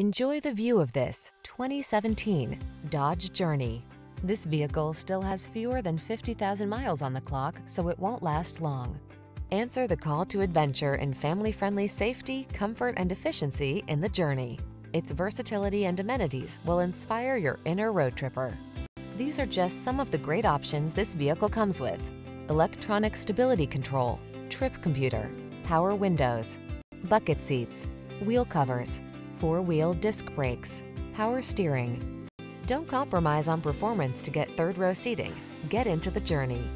Enjoy the view of this 2017 Dodge Journey. This vehicle still has fewer than 50,000 miles on the clock, so it won't last long. Answer the call to adventure in family-friendly safety, comfort, and efficiency in the Journey. Its versatility and amenities will inspire your inner road tripper. These are just some of the great options this vehicle comes with. Electronic stability control, trip computer, power windows, bucket seats, wheel covers, four-wheel disc brakes, power steering. Don't compromise on performance to get third row seating. Get into the journey.